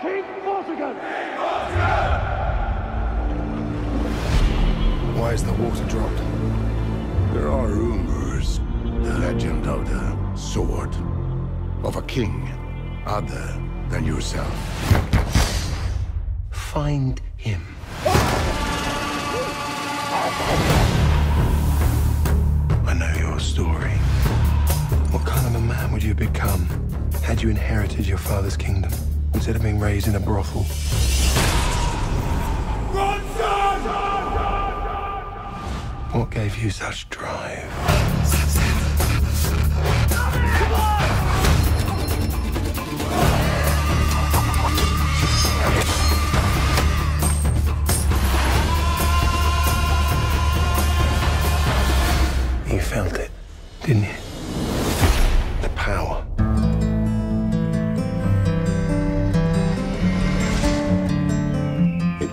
King Vortigern! Why is the water dropped? There are rumors. The legend of the sword. Of a king other than yourself. Find him. I know your story. What kind of a man would you become had you inherited your father's kingdom instead of being raised in a brothel? What gave you such drive? You felt it, didn't you? The power.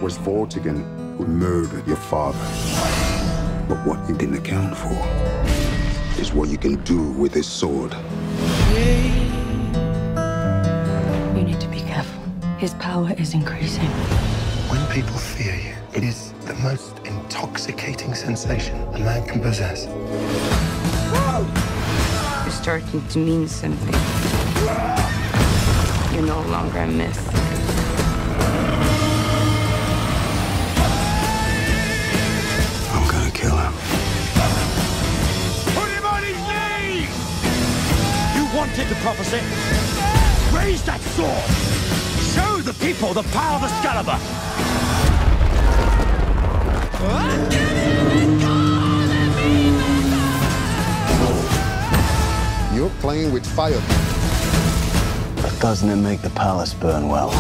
Was Vortigern who murdered your father. But what you didn't account for is what you can do with this sword. You need to be careful. His power is increasing. When people fear you, it is the most intoxicating sensation a man can possess. You're starting to mean something. You're no longer a myth. You the prophecy? Raise that sword! Show the people the power of Excalibur! You're playing with fire. But doesn't it make the palace burn well?